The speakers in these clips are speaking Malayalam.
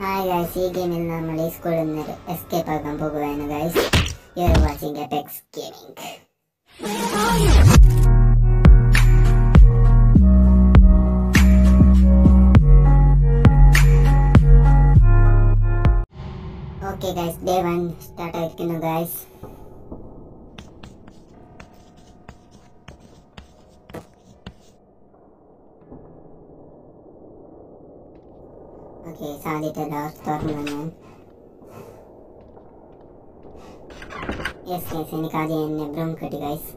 ഹായ് ഗൈസ് ഈ ഗെയിമിൽ നമ്മൾ ഈ സ്കൂളിൽ നിന്ന് എസ്കേപ്പ് ആക്കാൻ പോകുകയാണ് guys you are watching Apex gaming okay guys day one start ആയിരിക്കുന്നു ഗൈസ് Okay, சாதிட்டேன் டார்ச் திறந்தாங்க எஸ் கேஸ் எனக்கு அது என்ன ப்ரூம் கட்டி கைஸ்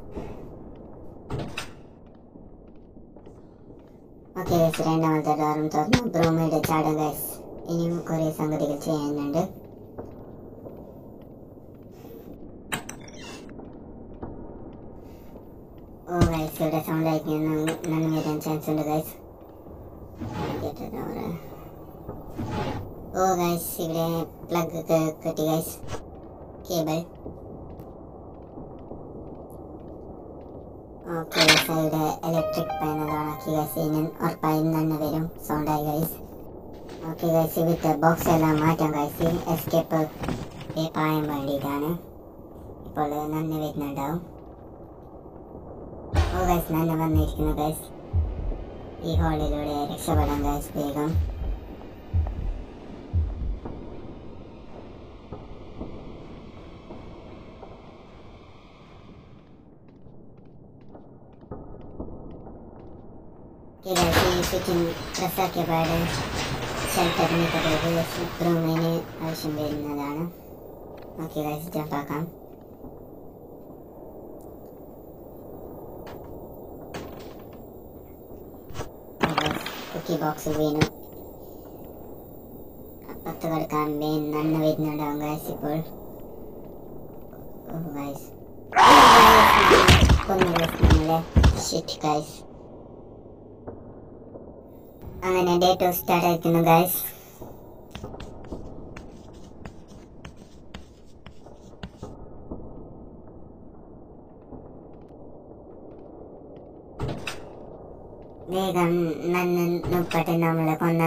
ఓకే గైస్ రెండవ దారం తర్వాత బ్రోమైడ్ చాడం గైస్ ఇనిమి కొరే సంగతికి చేయండి ఓ గైస్ ఇక్కడ సౌండ్ అయితే నన్ను మీద ఛాన్స్ ఉంది గైస్ ഓ ഗൈസ് ഇവിടെ പ്ലഗ് കെട്ടി ഗൈസ് കേബിൾ ഓക്കെ ഇവിടെ ഇലക്ട്രിക് പാനൽ ഓണാക്കി ഗൈസ് ഇനി ഉറപ്പായും തന്നെ വരും. സൗണ്ടായി ഗൈസ് ഓക്കെ ഗൈസ് ഇവിടുത്തെ ബോക്സ് എല്ലാം മാറ്റാം ഗൈസ് എസ്കേപ്പ് പായാൻ വേണ്ടിയിട്ടാണ്. ഇപ്പോൾ നന്ദി വരുന്നുണ്ടാവും. ഓ ഗൈസ് നന്ദി വന്നിരിക്കുന്നു ഗൈസ് ഈ ഹോളിലൂടെ രക്ഷപ്പെടാം ഗൈസ് വേഗം. ഈ ചുറ്റും ഡ്രസ്സാക്കിയ പാട് ഷെൽട്ടറിന് കയറി റൂമിന് ആവശ്യം വരുന്നതാണ് ഓക്കെ ഗൈസ് ജമ്പാക്കാം കുക്കി ബോക്സ് വീണു പത്ത് കിടക്കാൻ വേൻ നന്ന വരുന്നുണ്ടാവും ഗൈസ് ഇപ്പോൾ ഗൈസ് കൊന്നു ഗൈസ് നമ്മളെ ഷിറ്റ് ഗൈസ് അങ്ങനെ ഡേ ടു സ്റ്റാർട്ട് ആയിരിക്കുന്നു ഗൈസ് വേഗം നന്ന് മുപ്പട്ട് നമ്മൾ കൊന്ന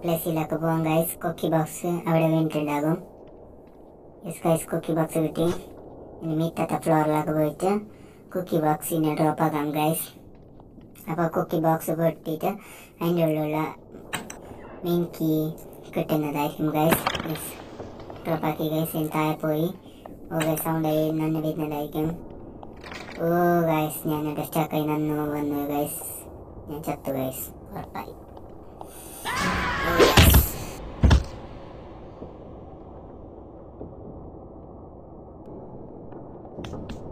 പ്ലേസിലേക്ക് പോകാം ഗൈസ് കുക്കി ബോക്സ് അവിടെ വീണിട്ടുണ്ടാകും യെസ് ഗൈസ് കുക്കി ബോക്സ് കിട്ടി ഇനി മിറ്റത്തെ ഫ്ലോറിലേക്ക് പോയിട്ട് കുക്കി ബോക്സിനെ ഡ്രോപ്പ് ആക്കാം ഗൈസ് അപ്പോൾ കുക്കി ബോക്സ് പൊട്ടിയിട്ട് അതിന്റെ ഉള്ളിലുള്ള മെയിൻ കീ കിട്ടുന്നതായിരിക്കും ഗൈസ് യെസ് ഡ്രോപ്പ് ആക്കി ഗൈസ് ഇനി താഴെ പോയി ഓ സൗണ്ട് നന്ന് വരുന്നതായിരിക്കും. ഓ ഗൈസ് ഞാൻ സ്റ്റക്കായി നന്നു വന്നു ഗൈസ് ഞാൻ ചത്തു ഗൈസ് ഉറപ്പായി. Thank guys.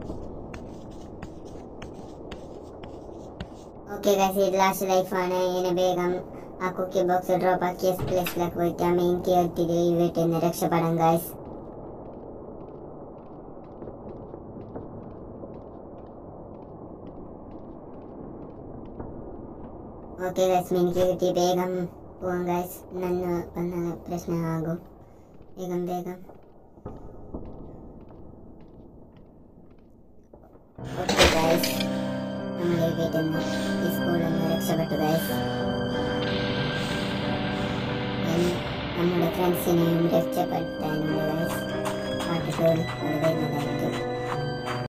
ಓಕೆ ಗೈಸ್ ಇದು ಲಾಸ್ಟ್ ಲೈಫ್ ಅಣ್ಣ ಏನೇ ಬೇಗ ಆ ಕುಕ್ಕಿ ಬಾಕ್ಸ್ ಡ್ರಾಪ್ ಆ ಕೇಸ್ ಪ್ಲೇಸ್ ಲಕ್ ಹೋಯ್ತು ಆಮೇಲೆ ಇನ್ಕೆ ಹೇಳ್ತಿದ್ವಿ ಇವತ್ತೇನು ರಕ್ಷೆ ಪಡಂಗ ಗೈಸ್ ಓಕೆ ಗೈಸ್ ಮಿನ್ಕೆ ಹಿಟ್ಟಿ ಬೇಗ ಹೋಗೋಣ ಗೈಸ್ ನನ್ನ ಬಂದ ಪ್ರಶ್ನೆ ಆಗು ಬೇಗ ಬೇಗ ಓಕೆ ಗೈಸ್ നിന്ന് ഈ സ്കൂളിൽ നിന്ന് രക്ഷപ്പെട്ടു ഗൈസ് നമ്മുടെ ഫ്രണ്ട്സിനെയും രക്ഷപ്പെടുത്താനുള്ള ഗൈസ് പാട്ടുകൾ വരുന്നതായിരിക്കും